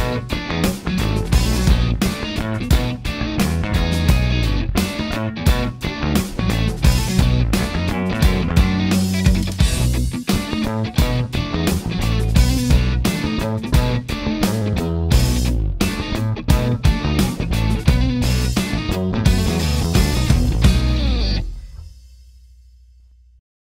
you